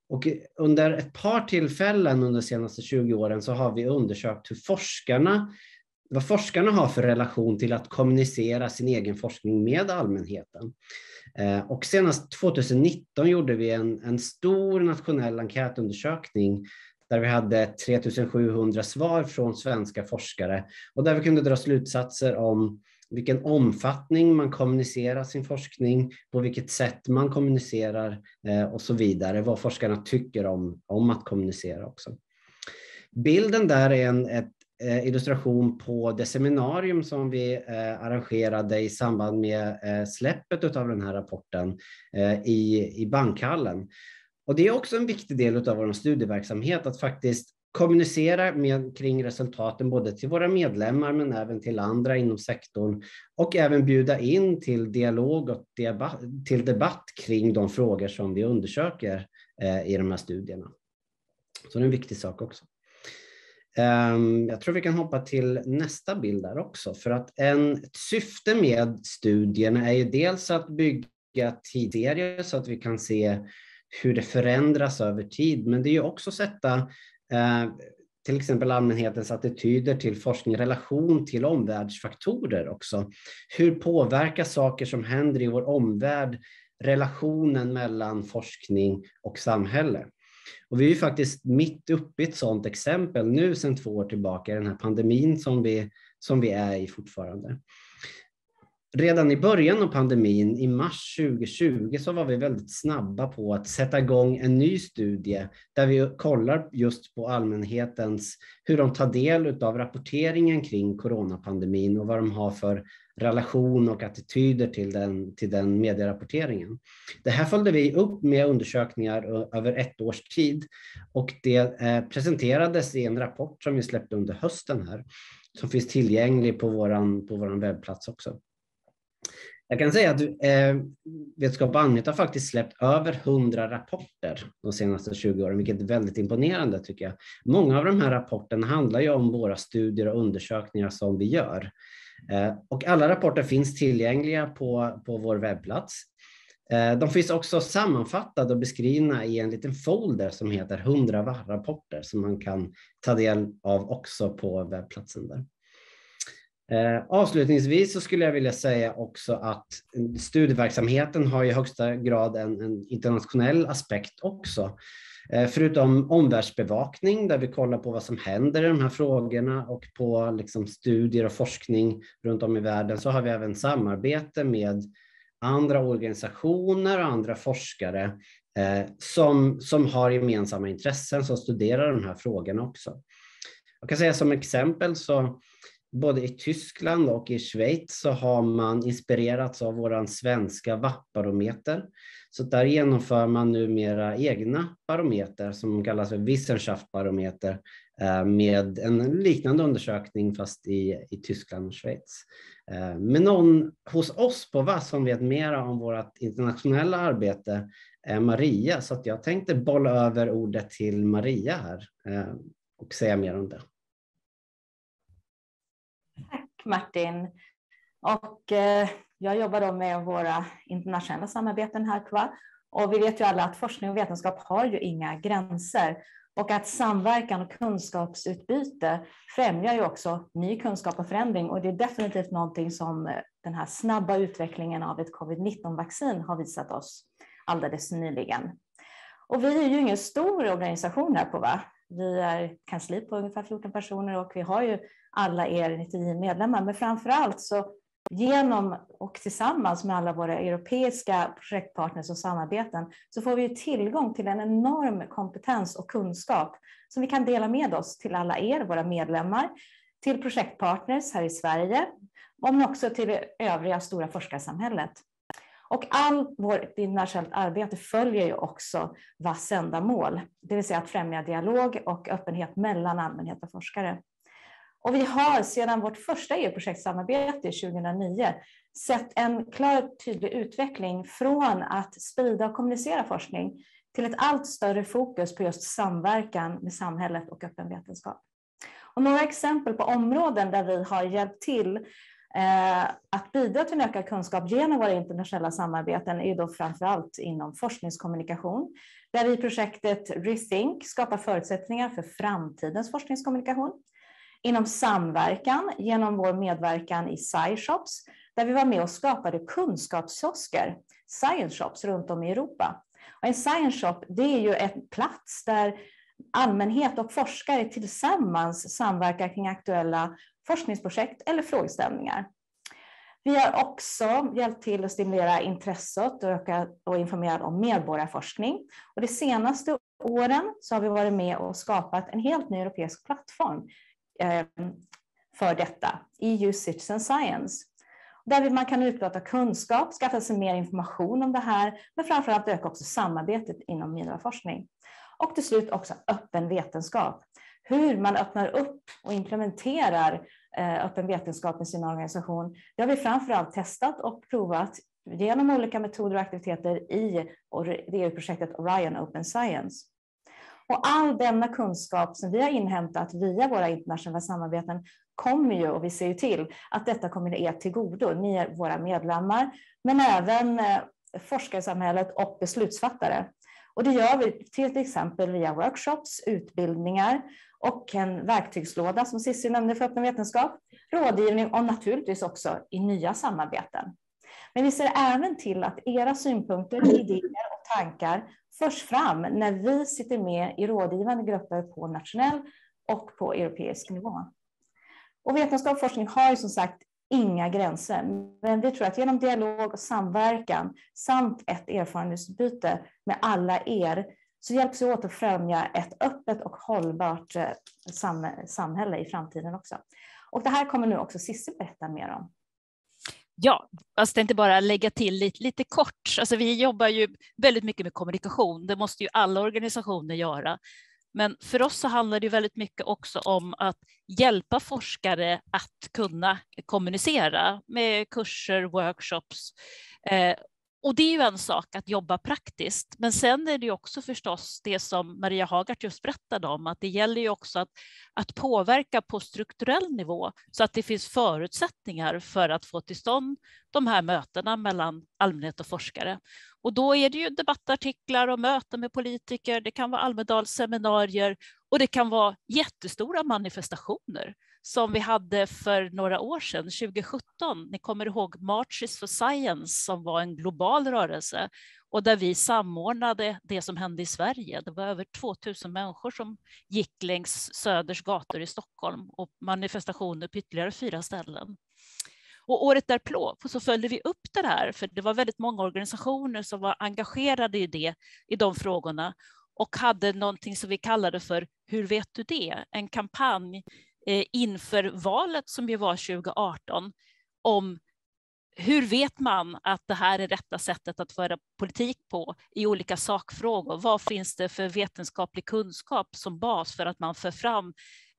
och under ett par tillfällen under de senaste 20 åren så har vi undersökt hur forskarna, vad forskarna har för relation till att kommunicera sin egen forskning med allmänheten. Eh, och senast 2019 gjorde vi en, en stor nationell enkätundersökning där vi hade 3700 svar från svenska forskare och där vi kunde dra slutsatser om vilken omfattning man kommunicerar sin forskning, på vilket sätt man kommunicerar eh, och så vidare, vad forskarna tycker om, om att kommunicera också. Bilden där är en ett, eh, illustration på det seminarium som vi eh, arrangerade i samband med släppet av den här rapporten i, i bankhallen. Och det är också en viktig del av vår studieverksamhet att faktiskt kommunicera med, kring resultaten både till våra medlemmar men även till andra inom sektorn och även bjuda in till dialog och debatt, till debatt kring de frågor som vi undersöker eh, i de här studierna. Så det är en viktig sak också. Ehm, jag tror vi kan hoppa till nästa bild där också, för att en, ett syfte med studierna är ju dels att bygga tidigare så att vi kan se hur det förändras över tid, men det är ju också sätta Eh, till exempel allmänhetens attityder till forskning, i relation till omvärldsfaktorer också. Hur påverkar saker som händer i vår omvärld relationen mellan forskning och samhälle? Och vi är ju faktiskt mitt uppe i ett sådant exempel nu sedan två år tillbaka, den här pandemin som vi, som vi är i fortfarande redan i början av pandemin, i mars 2020, så var vi väldigt snabba på att sätta igång en ny studie där vi kollar just på allmänhetens, hur de tar del av rapporteringen kring coronapandemin och vad de har för relation och attityder till den, till den medierapporteringen. Det här följde vi upp med undersökningar över ett års tid och det eh, presenterades i en rapport som vi släppte under hösten här, som finns tillgänglig på vår på våran webbplats också. Jag kan säga att eh, Vetenskap och har faktiskt släppt över 100 rapporter de senaste 20 åren, vilket är väldigt imponerande tycker jag. Många av de här rapporterna handlar ju om våra studier och undersökningar som vi gör. Eh, och alla rapporter finns tillgängliga på, på vår webbplats. Eh, de finns också sammanfattade och beskrivna i en liten folder som heter 100 rapporter som man kan ta del av också på webbplatsen. Där. Eh, avslutningsvis så skulle jag vilja säga också att studieverksamheten har i högsta grad en, en internationell aspekt också. Eh, förutom omvärldsbevakning där vi kollar på vad som händer i de här frågorna och på liksom studier och forskning runt om i världen så har vi även samarbete med andra organisationer och andra forskare eh, som, som har gemensamma intressen som studerar de här frågorna också. Jag kan säga som exempel så både i Tyskland och i Schweiz så har man inspirerats av vår svenska VAP-barometer. Så där genomför man numera egna barometer som kallas för Wissenschaftbarometer eh, med en liknande undersökning fast i, i Tyskland och Schweiz. Eh, men någon hos oss på VAS som vet mer om vårt internationella arbete är Maria, så jag tänkte bolla över ordet till Maria här eh, och säga mer om det. Martin. Och eh, jag jobbar då med våra internationella samarbeten här kvar. och vi vet ju alla att forskning och vetenskap har ju inga gränser och att samverkan och kunskapsutbyte främjar ju också ny kunskap och förändring och det är definitivt någonting som eh, den här snabba utvecklingen av ett covid-19-vaccin har visat oss alldeles nyligen. Och vi är ju ingen stor organisation här på VA. Vi är kansli på ungefär 14 personer och vi har ju alla er 99 medlemmar. Men framför allt så genom och tillsammans med alla våra europeiska projektpartners och samarbeten så får vi tillgång till en enorm kompetens och kunskap som vi kan dela med oss till alla er, våra medlemmar, till projektpartners här i Sverige, men också till det övriga stora forskarsamhället. Och all vårt internationellt arbete följer ju också VASs ändamål, det vill säga att främja dialog och öppenhet mellan allmänhet och forskare. Och vi har sedan vårt första EU-projektsamarbete 2009 sett en klar och tydlig utveckling från att sprida och kommunicera forskning till ett allt större fokus på just samverkan med samhället och öppen vetenskap. Och några exempel på områden där vi har hjälpt till eh, att bidra till en ökad kunskap genom våra internationella samarbeten är då framför allt inom forskningskommunikation, där vi i projektet Rethink skapar förutsättningar för framtidens forskningskommunikation inom samverkan genom vår medverkan i SciShops, där vi var med och skapade kunskapskiosker, Science Shops, runt om i Europa. Och en Science Shop det är ju en plats där allmänhet och forskare tillsammans samverkar kring aktuella forskningsprojekt eller frågeställningar. Vi har också hjälpt till att stimulera intresset och öka och informera om medborgarforskning. Och de senaste åren så har vi varit med och skapat en helt ny europeisk plattform Ehm, för detta, EU Citizen Science. Där man kan utbyta kunskap, skaffa sig mer information om det här, men framförallt öka också samarbetet inom mineralforskning. Och till slut också öppen vetenskap. Hur man öppnar upp och implementerar eh, öppen vetenskap i sin organisation. Det har vi framförallt testat och provat genom olika metoder och aktiviteter i EU-projektet Orion Open Science. Och all denna kunskap som vi har inhämtat via våra internationella samarbeten kommer ju, och vi ser ju till, att detta kommer er till godo. Ni är våra medlemmar, men även eh, forskarsamhället och beslutsfattare. Och det gör vi till exempel via workshops, utbildningar och en verktygslåda som Cissi nämnde för öppen vetenskap, rådgivning och naturligtvis också i nya samarbeten. Men vi ser även till att era synpunkter, idéer och tankar förs fram när vi sitter med i rådgivande grupper på nationell och på europeisk nivå. Och vetenskap och forskning har ju som sagt inga gränser, men vi tror att genom dialog och samverkan samt ett erfarenhetsutbyte med alla er så hjälps vi åt att främja ett öppet och hållbart eh, samhälle i framtiden också. Och det här kommer nu också Cissi berätta mer om. Ja, alltså jag tänkte bara lägga till lite, lite kort. Alltså vi jobbar ju väldigt mycket med kommunikation. Det måste ju alla organisationer göra. Men för oss så handlar det väldigt mycket också om att hjälpa forskare att kunna kommunicera med kurser, workshops. Eh, och det är ju en sak att jobba praktiskt, men sen är det ju också förstås det som Maria Hagart just berättade om, att det gäller ju också att, att påverka på strukturell nivå så att det finns förutsättningar för att få till stånd de här mötena mellan allmänhet och forskare. Och då är det ju debattartiklar och möten med politiker, det kan vara Almedalsseminarier och det kan vara jättestora manifestationer som vi hade för några år sedan, 2017. Ni kommer ihåg Marches for Science som var en global rörelse och där vi samordnade det som hände i Sverige. Det var över 2000 människor som gick längs Söders gator i Stockholm och manifestationer på ytterligare fyra ställen. Och året därpå så följde vi upp det här, för det var väldigt många organisationer som var engagerade i det, i de frågorna och hade någonting som vi kallade för Hur vet du det? En kampanj Eh, inför valet som ju var 2018 om hur vet man att det här är rätta sättet att föra politik på i olika sakfrågor? Vad finns det för vetenskaplig kunskap som bas för att man för fram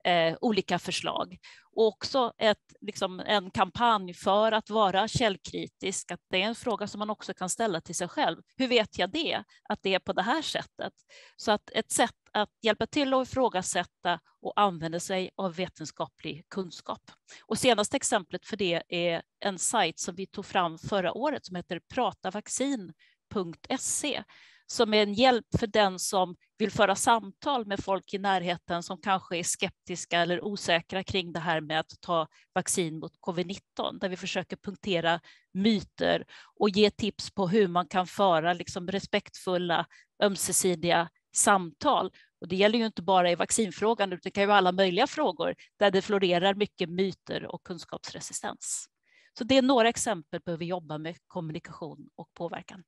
eh, olika förslag. Och också ett, liksom en kampanj för att vara källkritisk, att det är en fråga som man också kan ställa till sig själv. Hur vet jag det, att det är på det här sättet? Så att ett sätt att hjälpa till att ifrågasätta och använda sig av vetenskaplig kunskap. Och senaste exemplet för det är en sajt som vi tog fram förra året som heter pratavaccin.se som är en hjälp för den som vill föra samtal med folk i närheten som kanske är skeptiska eller osäkra kring det här med att ta vaccin mot covid-19, där vi försöker punktera myter och ge tips på hur man kan föra liksom respektfulla, ömsesidiga samtal. Och det gäller ju inte bara i vaccinfrågan, utan det kan ju vara alla möjliga frågor där det florerar mycket myter och kunskapsresistens. Så det är några exempel på hur vi jobbar med kommunikation och påverkan.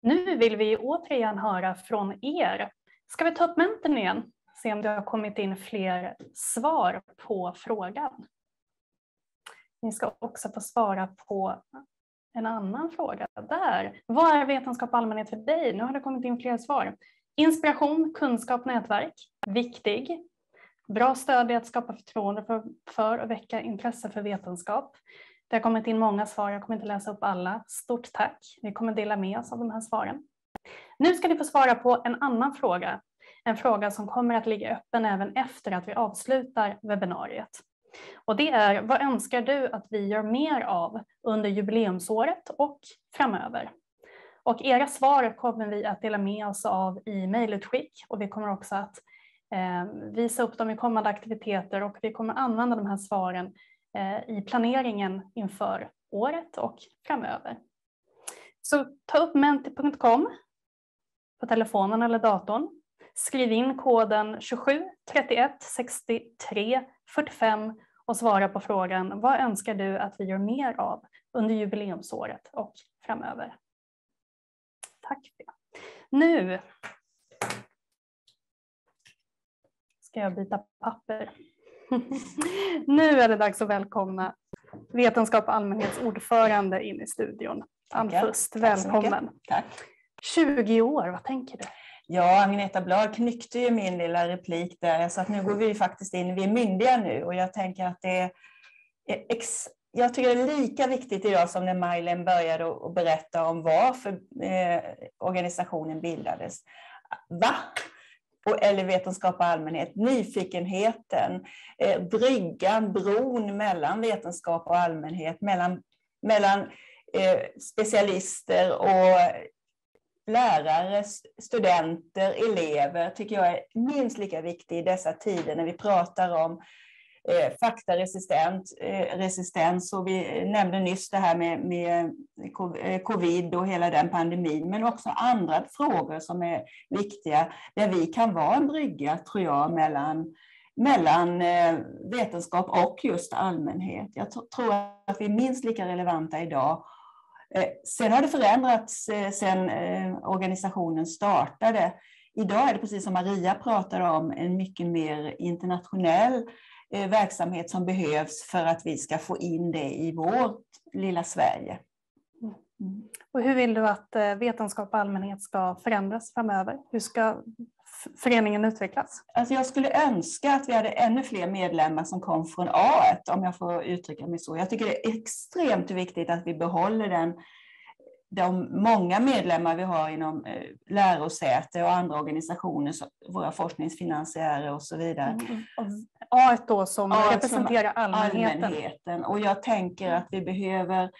Nu vill vi återigen höra från er. Ska vi ta upp menten igen? Se om det har kommit in fler svar på frågan. Ni ska också få svara på en annan fråga där. Vad är vetenskap och allmänhet för dig? Nu har det kommit in fler svar. Inspiration, kunskap, nätverk. Viktig. Bra stöd i att skapa förtroende för, för och väcka intresse för vetenskap. Det har kommit in många svar, jag kommer inte läsa upp alla. Stort tack. Vi kommer dela med oss av de här svaren. Nu ska ni få svara på en annan fråga. En fråga som kommer att ligga öppen även efter att vi avslutar webbinariet. Och det är, vad önskar du att vi gör mer av under jubileumsåret och framöver? Och era svar kommer vi att dela med oss av i mejlutskick och vi kommer också att eh, visa upp dem i kommande aktiviteter och vi kommer använda de här svaren Eh, i planeringen inför året och framöver. Så ta upp menti.com på telefonen eller datorn. Skriv in koden 27 31 63 45 och svara på frågan vad önskar du att vi gör mer av under jubileumsåret och framöver. Tack. Nu ska jag byta papper. nu är det dags att välkomna Vetenskap och allmänhets ordförande in i studion. Ann Fust, välkommen. Tack. 20 år, vad tänker du? Ja, Agneta Blad knyckte ju min lilla replik där, så att nu går vi faktiskt in, vi är myndiga nu och jag tänker att det är ex, jag tycker det är lika viktigt idag som när Majlen började att berätta om varför eh, organisationen bildades. Va? och, eller vetenskap och allmänhet, nyfikenheten, eh, bryggan, bron mellan vetenskap och allmänhet, mellan, mellan eh, specialister och lärare, studenter, elever, tycker jag är minst lika viktig i dessa tider när vi pratar om eh, faktaresistens eh, resistens, och vi nämnde nyss det här med, med eh, covid och hela den pandemin, men också andra frågor som är viktiga, där vi kan vara en brygga, tror jag, mellan mellan eh, vetenskap och just allmänhet. Jag tror att vi är minst lika relevanta idag. Eh, sen har det förändrats eh, sen eh, organisationen startade. Idag är det precis som Maria pratade om en mycket mer internationell verksamhet som behövs för att vi ska få in det i vårt lilla Sverige. Mm. Och hur vill du att eh, vetenskap och allmänhet ska förändras framöver? Hur ska föreningen utvecklas? Alltså jag skulle önska att vi hade ännu fler medlemmar som kom från A1, om jag får uttrycka mig så. Jag tycker det är extremt viktigt att vi behåller den de många medlemmar vi har inom eh, lärosäte och andra organisationer, våra forskningsfinansiärer och så vidare. Mm. A1 då som A1 representerar allmänheten. allmänheten. Och jag tänker att vi behöver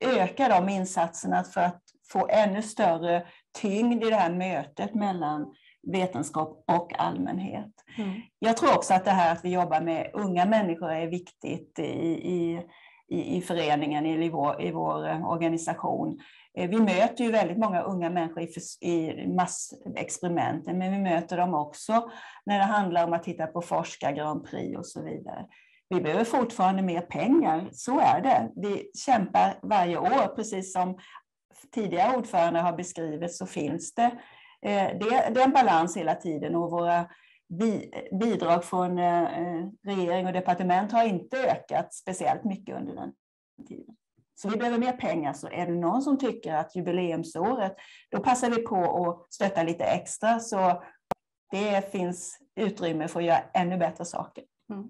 öka de insatserna för att få ännu större tyngd i det här mötet mellan vetenskap och allmänhet. Mm. Jag tror också att det här att vi jobbar med unga människor är viktigt i, i, i, föreningen, i vår, i vår organisation. Eh, vi möter ju väldigt många unga människor i massexperimenten, men vi möter dem också när det handlar om att titta på forskar Grand Prix och så vidare. Vi behöver fortfarande mer pengar, så är det. Vi kämpar varje år, precis som tidigare ordförande har beskrivit så finns det. Eh, det, det, är en balans hela tiden och våra bidrag från eh, eh, regering och departement har inte ökat speciellt mycket under den tiden. Så vi behöver mer pengar. Så är det någon som tycker att jubileumsåret, då passar vi på att stötta lite extra. Så det finns utrymme för att göra ännu bättre saker. Mm.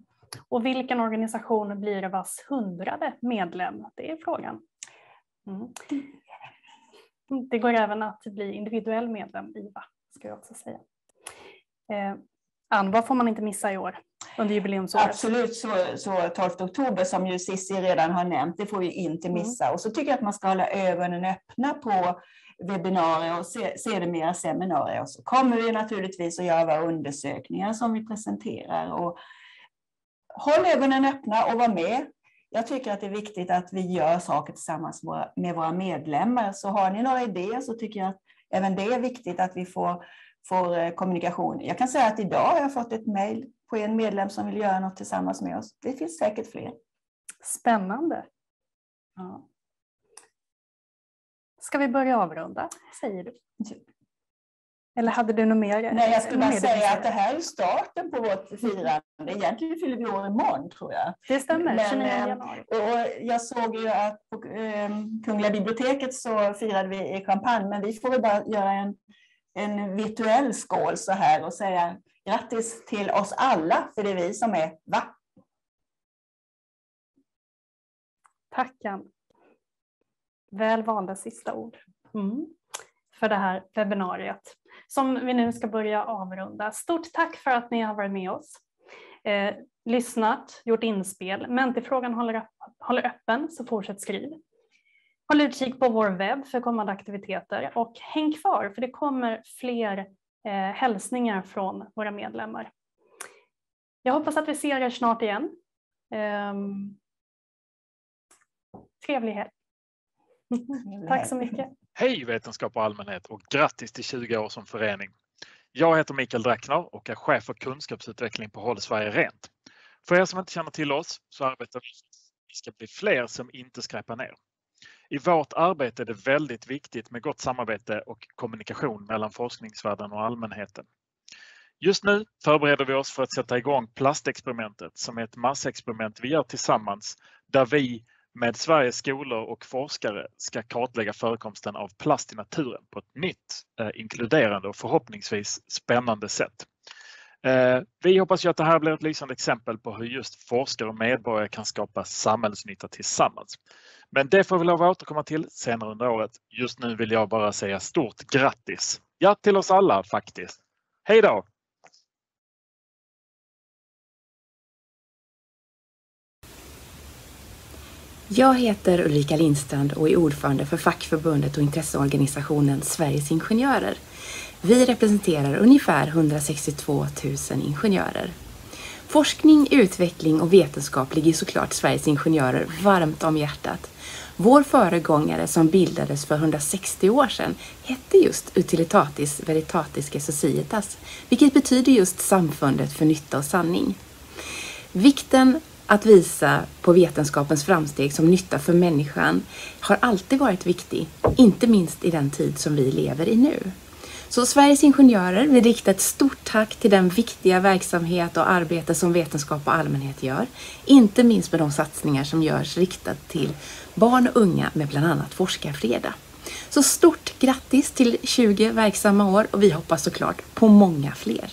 Och vilken organisation blir vars hundrade medlem? Det är frågan. Mm. Det går även att bli individuell medlem i VA, ska jag också säga. Eh, Ann, vad får man inte missa i år? under jubileumsåret? Absolut, så, så 12 oktober som ju Cissi redan har nämnt, det får vi inte mm. missa. Mm. Och så tycker jag att man ska hålla ögonen öppna på webbinarier och se, sedermera seminarier. Och så kommer vi naturligtvis att göra våra undersökningar som vi presenterar. Och håll ögonen öppna och var med. Jag tycker att det är viktigt att vi gör saker tillsammans med våra medlemmar. Så har ni några idéer så tycker jag att även det är viktigt att vi får, får eh, kommunikation. Jag kan säga att idag har jag fått ett mejl på en medlem som vill göra något tillsammans med oss. Det finns säkert fler. Spännande. Ja. Ska vi börja avrunda, säger du? Eller hade du något mer? Nej, jag skulle bara säga att det här är starten på vårt firande. Egentligen fyller vi år imorgon, tror jag. Det stämmer, Men, 29 eh, januari. Och jag såg ju att på um, Kungliga biblioteket så firade vi i champagne, men vi får väl bara göra en, en virtuell skål så här och säga Grattis till oss alla, för det är vi som är va? Tack Ann. Väl valda sista ord mm. för det här webbinariet som vi nu ska börja avrunda. Stort tack för att ni har varit med oss, eh, lyssnat, gjort inspel. Mentifrågan håller, håller öppen, så fortsätt skriv. Håll utkik på vår webb för kommande aktiviteter och häng kvar för det kommer fler eh, hälsningar från våra medlemmar. Jag hoppas att vi ser er snart igen. Eh, trevlig helg. Mm. Tack så mycket. Hej Vetenskap och allmänhet och grattis till 20 år som förening. Jag heter Mikael Drackner och är chef för kunskapsutveckling på Håll Sverige Rent. För er som inte känner till oss så arbetar vi för att vi ska bli fler som inte skräpar ner. I vårt arbete är det väldigt viktigt med gott samarbete och kommunikation mellan forskningsvärlden och allmänheten. Just nu förbereder vi oss för att sätta igång plastexperimentet som är ett massexperiment vi gör tillsammans där vi med Sveriges skolor och forskare ska kartlägga förekomsten av plast i naturen på ett nytt, eh, inkluderande och förhoppningsvis spännande sätt. Eh, vi hoppas ju att det här blir ett lysande exempel på hur just forskare och medborgare kan skapa samhällsnytta tillsammans. Men det får vi lov att återkomma till senare under året. Just nu vill jag bara säga stort grattis! Ja, till oss alla faktiskt. Hej då! Jag heter Ulrika Lindstrand och är ordförande för fackförbundet och intresseorganisationen Sveriges Ingenjörer. Vi representerar ungefär 162 000 ingenjörer. Forskning, utveckling och vetenskap ligger såklart Sveriges ingenjörer varmt om hjärtat. Vår föregångare som bildades för 160 år sedan hette just Utilitatis Veritatis Societas, vilket betyder just samfundet för nytta och sanning. Vikten att visa på vetenskapens framsteg som nytta för människan har alltid varit viktig, inte minst i den tid som vi lever i nu. Så Sveriges Ingenjörer vill rikta ett stort tack till den viktiga verksamhet och arbete som Vetenskap och allmänhet gör. Inte minst med de satsningar som görs riktat till barn och unga med bland annat Forskarfredag. Så stort grattis till 20 verksamma år och vi hoppas såklart på många fler.